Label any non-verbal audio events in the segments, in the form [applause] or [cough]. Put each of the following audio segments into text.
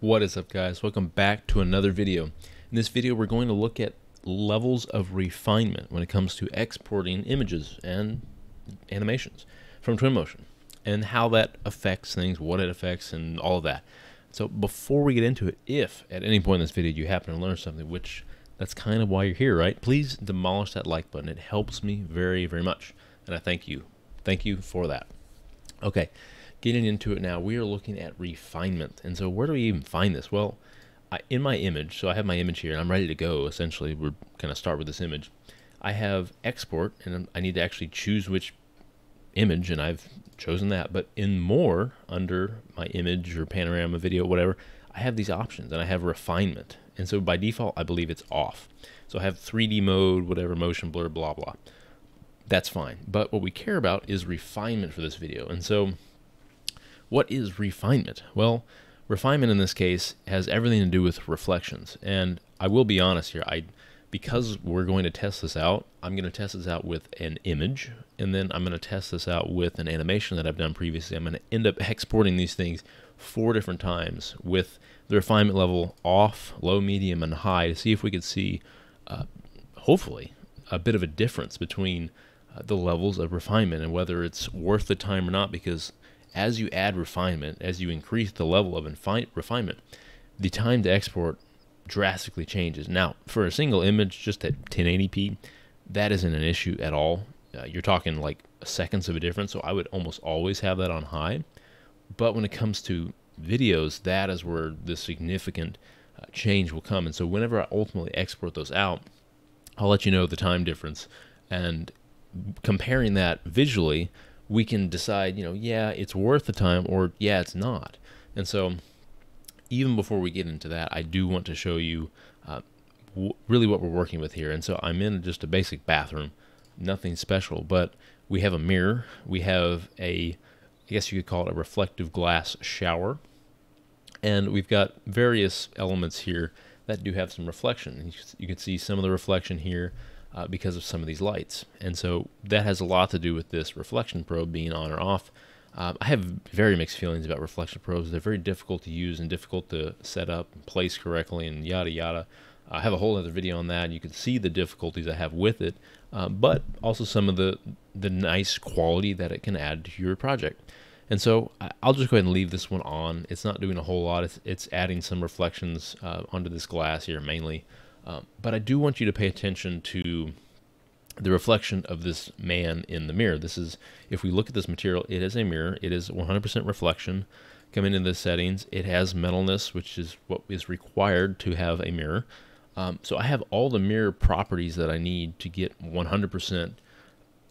What is up guys? Welcome back to another video. In this video we're going to look at levels of refinement when it comes to exporting images and animations from Twinmotion and how that affects things, what it affects and all of that. So before we get into it, if at any point in this video you happen to learn something, which that's kind of why you're here, right? Please demolish that like button. It helps me very, very much. And I thank you. Thank you for that. Okay, getting into it now, we are looking at refinement. And so where do we even find this? Well, I, in my image, so I have my image here and I'm ready to go, essentially. We're going to start with this image. I have export and I need to actually choose which image and I've chosen that. But in more, under my image or panorama video, whatever, I have these options and I have refinement. And so by default, I believe it's off. So I have 3D mode, whatever, motion blur, blah, blah. That's fine. But what we care about is refinement for this video. And so what is refinement? Well, refinement in this case has everything to do with reflections. And I will be honest here, I because we're going to test this out, I'm going to test this out with an image, and then I'm going to test this out with an animation that I've done previously. I'm going to end up [laughs] exporting these things four different times with the refinement level off, low, medium, and high to see if we could see, uh, hopefully, a bit of a difference between uh, the levels of refinement and whether it's worth the time or not because as you add refinement, as you increase the level of refinement, the time to export drastically changes. Now, for a single image, just at 1080p, that isn't an issue at all. Uh, you're talking like seconds of a difference, so I would almost always have that on high. But when it comes to videos, that is where the significant uh, change will come. And so whenever I ultimately export those out, I'll let you know the time difference. And comparing that visually, we can decide, you know, yeah, it's worth the time or yeah, it's not. And so even before we get into that, I do want to show you uh, really what we're working with here. And so I'm in just a basic bathroom, nothing special, but we have a mirror. We have a, I guess you could call it a reflective glass shower. And we've got various elements here that do have some reflection. You can see some of the reflection here uh, because of some of these lights. And so that has a lot to do with this reflection probe being on or off. Um, I have very mixed feelings about reflection probes. They're very difficult to use and difficult to set up and place correctly and yada yada. I have a whole other video on that. You can see the difficulties I have with it, uh, but also some of the the nice quality that it can add to your project. And so I'll just go ahead and leave this one on. It's not doing a whole lot. It's, it's adding some reflections uh, onto this glass here mainly. Um, but I do want you to pay attention to the reflection of this man in the mirror. This is, if we look at this material, it is a mirror. It is 100% reflection. Coming into the settings, it has metalness, which is what is required to have a mirror. Um, so I have all the mirror properties that I need to get 100%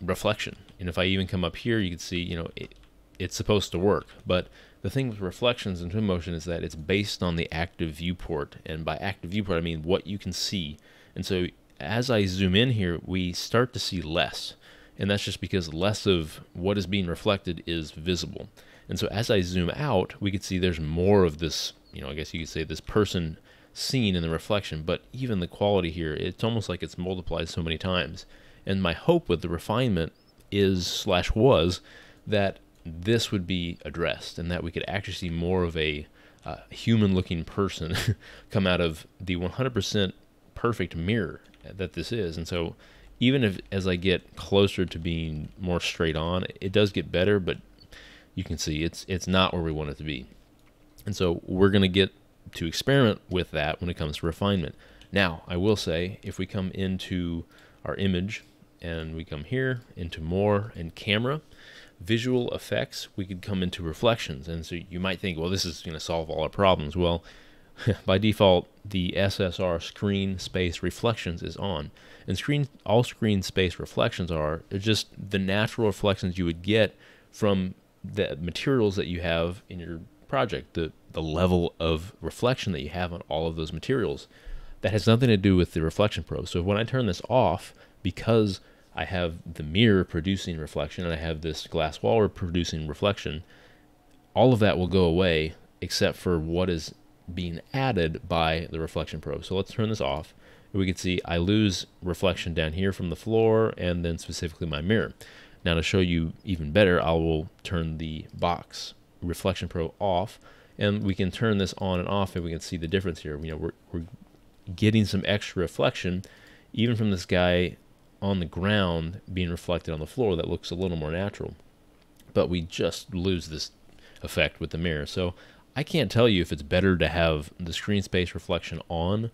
reflection. And if I even come up here, you can see, you know, it, it's supposed to work. But the thing with reflections in Twinmotion is that it's based on the active viewport. And by active viewport, I mean what you can see. And so as I zoom in here, we start to see less. And that's just because less of what is being reflected is visible. And so as I zoom out, we could see there's more of this, you know, I guess you could say this person seen in the reflection, but even the quality here, it's almost like it's multiplied so many times. And my hope with the refinement is slash was that this would be addressed and that we could actually see more of a uh, human looking person [laughs] come out of the 100% perfect mirror that this is. And so even if as I get closer to being more straight on, it does get better, but you can see it's it's not where we want it to be. And so we're going to get to experiment with that when it comes to refinement. Now, I will say if we come into our image and we come here into more and camera, visual effects, we could come into reflections. And so you might think, well, this is going to solve all our problems. Well, [laughs] by default, the SSR screen space reflections is on. And screen all screen space reflections are just the natural reflections you would get from the materials that you have in your project, the, the level of reflection that you have on all of those materials. That has nothing to do with the reflection probe. So when I turn this off, because I have the mirror producing reflection and I have this glass wall producing reflection, all of that will go away except for what is being added by the reflection probe. So let's turn this off. We can see I lose reflection down here from the floor and then specifically my mirror. Now to show you even better, I will turn the box reflection probe off And we can turn this on and off and we can see the difference here. You know, we're, we're getting some extra reflection even from this guy on the ground being reflected on the floor that looks a little more natural. But we just lose this effect with the mirror. So I can't tell you if it's better to have the screen space reflection on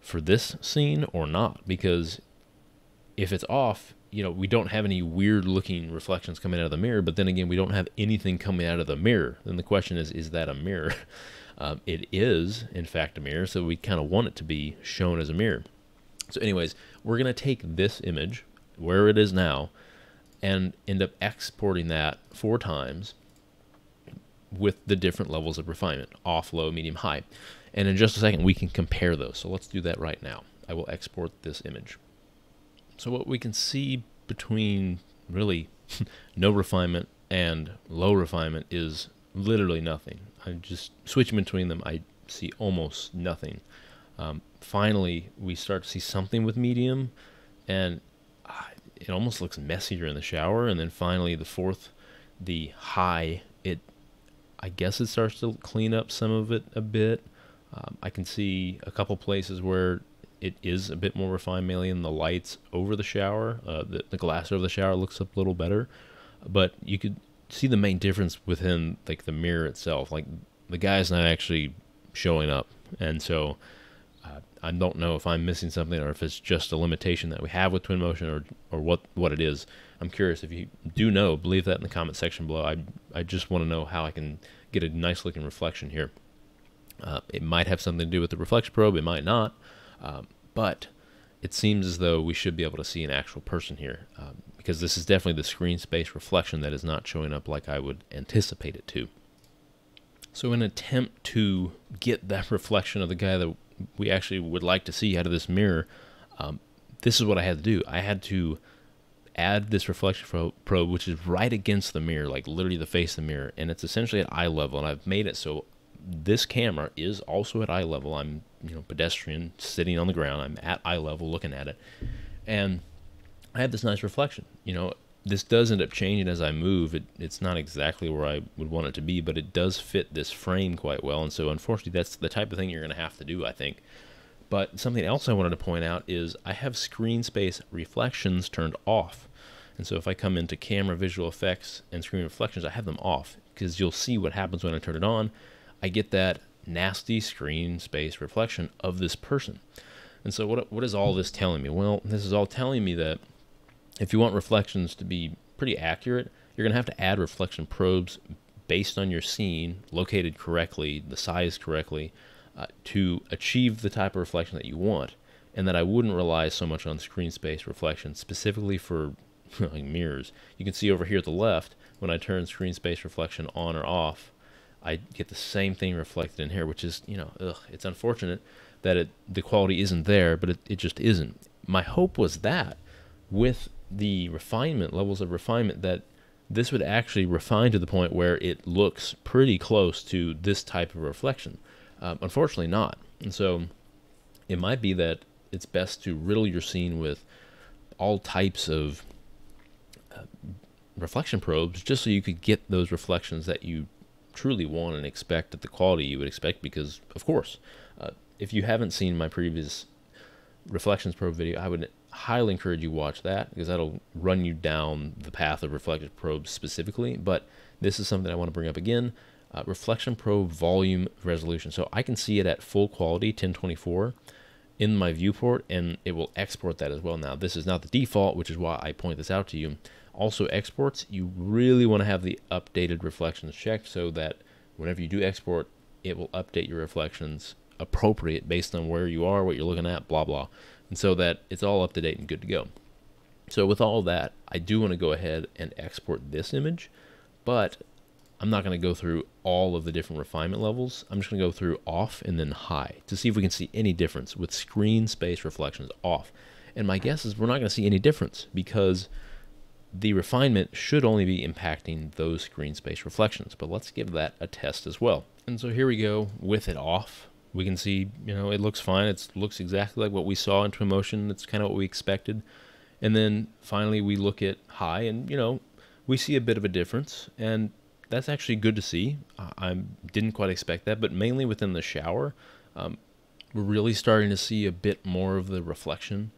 for this scene or not because if it's off, you know, we don't have any weird looking reflections coming out of the mirror, but then again, we don't have anything coming out of the mirror. Then the question is, is that a mirror? [laughs] Um, it is, in fact, a mirror, so we kind of want it to be shown as a mirror. So, anyways, we're going to take this image where it is now and end up exporting that four times with the different levels of refinement off, low, medium, high. And in just a second, we can compare those. So, let's do that right now. I will export this image. So what we can see between really [laughs] no refinement and low refinement is literally nothing. I just switching between them, I see almost nothing. Um, finally, we start to see something with medium, and uh, it almost looks messier in the shower. And then finally, the fourth, the high, it I guess it starts to clean up some of it a bit. Um, I can see a couple places where it is a bit more refined, mainly in the lights over the shower. Uh, the, the glass over the shower looks a little better, but you could see the main difference within like the mirror itself. Like the guy's not actually showing up, and so uh, I don't know if I'm missing something or if it's just a limitation that we have with Twinmotion or or what what it is. I'm curious if you do know. Leave that in the comment section below. I I just want to know how I can get a nice looking reflection here. Uh, it might have something to do with the reflection probe. It might not. Um, but it seems as though we should be able to see an actual person here um, because this is definitely the screen space reflection that is not showing up like I would anticipate it to. So in an attempt to get that [laughs] reflection of the guy that we actually would like to see out of this mirror, um, this is what I had to do. I had to add this reflection probe, which is right against the mirror, like literally the face of the mirror, and it's essentially at eye level. And I've made it so this camera is also at eye level. I'm, you know, pedestrian sitting on the ground. I'm at eye level looking at it. And I have this nice reflection. You know, this does end up changing as I move. It, it's not exactly where I would want it to be, but it does fit this frame quite well. And so, unfortunately, that's the type of thing you're going to have to do, I think. But something else I wanted to point out is I have screen space reflections turned off. And so if I come into camera visual effects and screen reflections, I have them off because you'll see what happens when I turn it on. I get that nasty screen space reflection of this person. And so what what is all this telling me? Well, this is all telling me that if you want reflections to be pretty accurate, you're going to have to add reflection probes based on your scene, located correctly, the size correctly, uh, to achieve the type of reflection that you want. And that I wouldn't rely so much on screen space reflection specifically for [laughs] like mirrors. You can see over here at the left when I turn screen space reflection on or off, I get the same thing reflected in here, which is, you know, ugh, it's unfortunate that it the quality isn't there, but it, it just isn't. My hope was that with the refinement, levels of refinement, that this would actually refine to the point where it looks pretty close to this type of reflection. Um, unfortunately, not. And so it might be that it's best to riddle your scene with all types of uh, reflection probes just so you could get those reflections that you truly want and expect at the quality you would expect because, of course, uh, if you haven't seen my previous Reflections Probe video, I would highly encourage you watch that because that'll run you down the path of reflective probes specifically. But this is something I want to bring up again. Uh, reflection probe volume resolution. So I can see it at full quality, 1024, in my viewport, and it will export that as well. Now, this is not the default, which is why I point this out to you. Also, exports, you really want to have the updated reflections checked so that whenever you do export, it will update your reflections appropriate based on where you are, what you're looking at, blah, blah. And so that it's all up to date and good to go. So with all that, I do want to go ahead and export this image, but I'm not going to go through all of the different refinement levels. I'm just going to go through off and then high to see if we can see any difference with screen space reflections off. And my guess is we're not going to see any difference because the refinement should only be impacting those screen space reflections, but let's give that a test as well. And so here we go with it off. We can see, you know, it looks fine. It looks exactly like what we saw in Twinmotion. It's kind of what we expected. And then finally we look at high and, you know, we see a bit of a difference. And that's actually good to see. I didn't quite expect that, but mainly within the shower, um, we're really starting to see a bit more of the reflection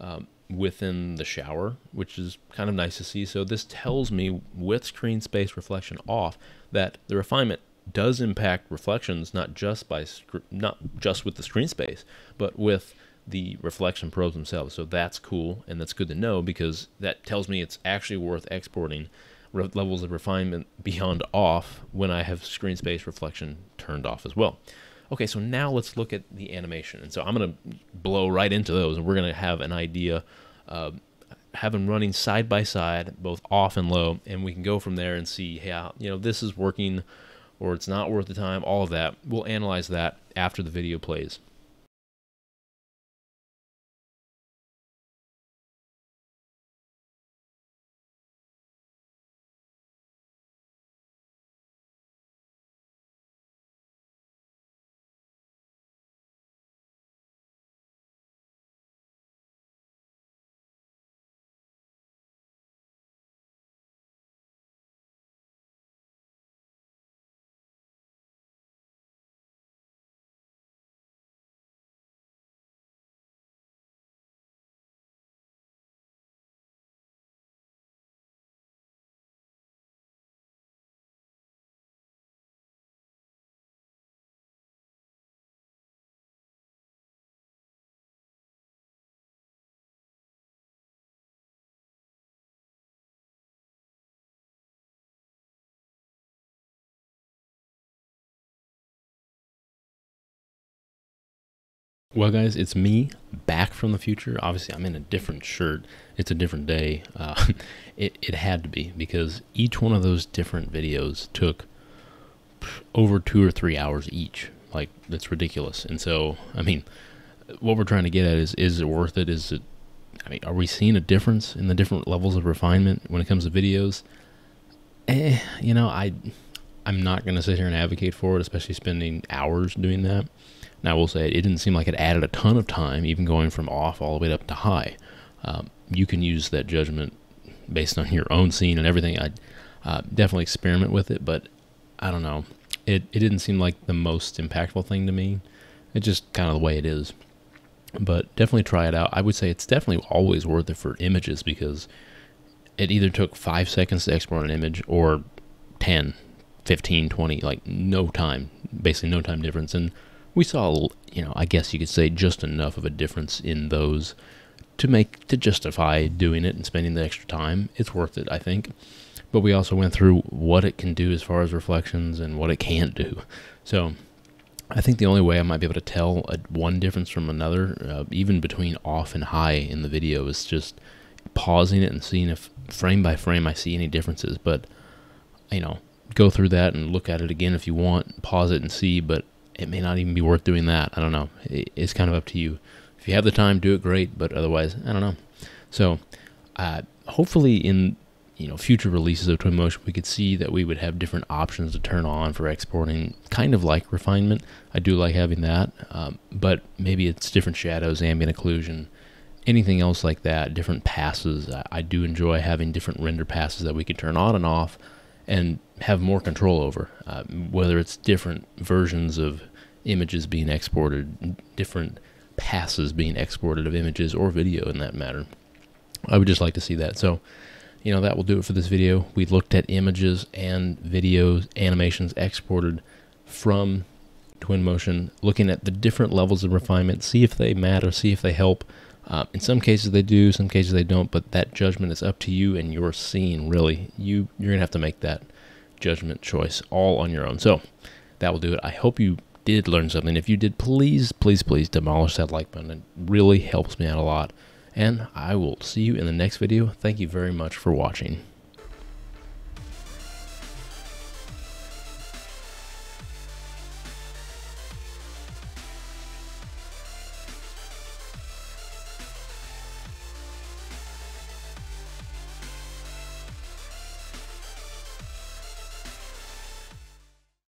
um, within the shower, which is kind of nice to see. So this tells me with screen space reflection off that the refinement does impact reflections not just by not just with the screen space, but with the reflection probes themselves. So that's cool and that's good to know because that tells me it's actually worth exporting levels of refinement beyond off when I have screen space reflection turned off as well. Okay, so now let's look at the animation. And so I'm going to blow right into those and we're going to have an idea, uh, have them running side by side, both off and low, and we can go from there and see, how you know, this is working or it's not worth the time, all of that. We'll analyze that after the video plays. Well, guys, it's me back from the future. Obviously, I'm in a different shirt. It's a different day. Uh, [laughs] it, it had to be because each one of those different videos took over two or three hours each. Like, that's ridiculous. And so, I mean, what we're trying to get at is is it worth it? Is it, I mean, are we seeing a difference in the different levels of refinement when it comes to videos? Eh, you know, I, I'm not going to sit here and advocate for it, especially spending hours doing that. Now, I will say it didn't seem like it added a ton of time, even going from off all the way up to high. Um, you can use that judgment based on your own scene and everything. I uh, definitely experiment with it, but I don't know. It it didn't seem like the most impactful thing to me. It's just kind of the way it is. But definitely try it out. I would say it's definitely always worth it for images because it either took five seconds to export an image or 10, 15, 20, like no time, basically no time difference. And we saw, you know, I guess you could say just enough of a difference in those to make to justify doing it and spending the extra time. It's worth it, I think. But we also went through what it can do as far as reflections and what it can't do. So I think the only way I might be able to tell a, one difference from another, uh, even between off and high in the video, is just pausing it and seeing if frame by frame I see any differences. But you know, go through that and look at it again if you want. Pause it and see. But it may not even be worth doing that. I don't know. It's kind of up to you. If you have the time, do it great, but otherwise, I don't know. So, uh, hopefully, in you know future releases of Twinmotion, we could see that we would have different options to turn on for exporting, kind of like refinement. I do like having that, um, but maybe it's different shadows, ambient occlusion, anything else like that, different passes. I, I do enjoy having different render passes that we can turn on and off and have more control over, uh, whether it's different versions of images being exported, different passes being exported of images or video in that matter. I would just like to see that. So, you know, that will do it for this video. We looked at images and videos, animations exported from Twinmotion, looking at the different levels of refinement, see if they matter, see if they help. Uh, in some cases they do, some cases they don't, but that judgment is up to you and your scene, really. You, you're going to have to make that judgment choice all on your own. So that will do it. I hope you did learn something. If you did, please, please, please demolish that like button. It really helps me out a lot. And I will see you in the next video. Thank you very much for watching.